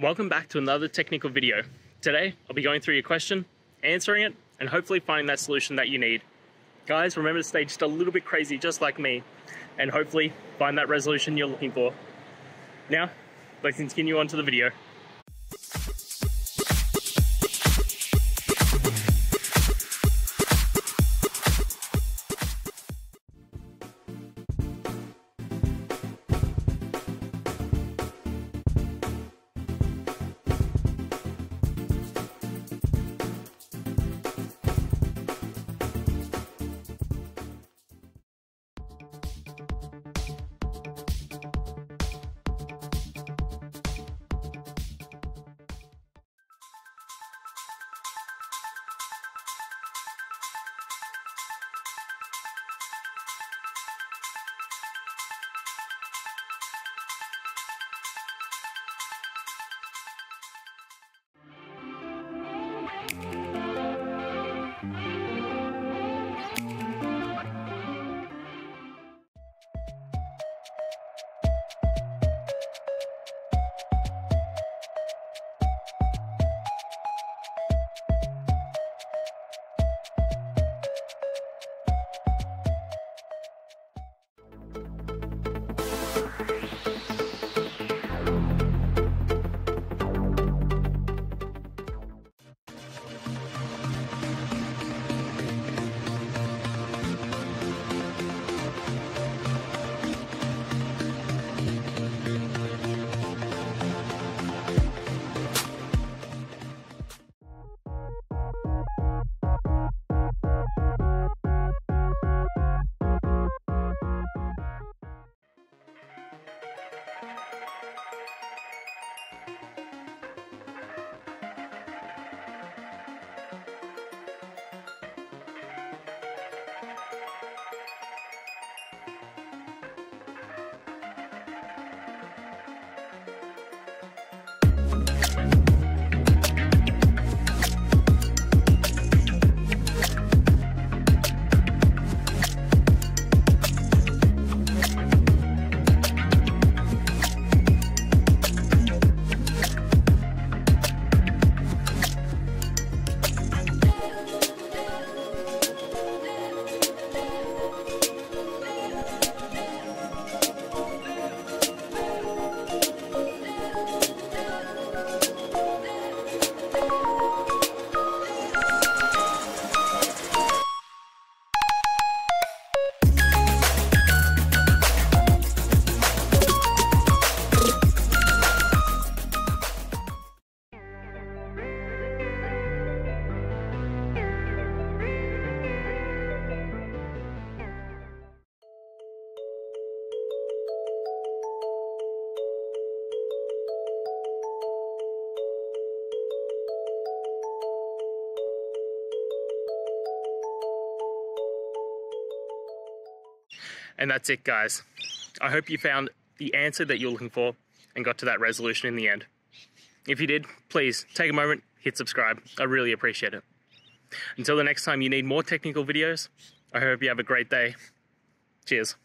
Welcome back to another technical video. Today, I'll be going through your question, answering it, and hopefully finding that solution that you need. Guys, remember to stay just a little bit crazy, just like me, and hopefully find that resolution you're looking for. Now, let's continue on to the video. you And that's it, guys. I hope you found the answer that you're looking for and got to that resolution in the end. If you did, please take a moment, hit subscribe. I really appreciate it. Until the next time you need more technical videos, I hope you have a great day. Cheers.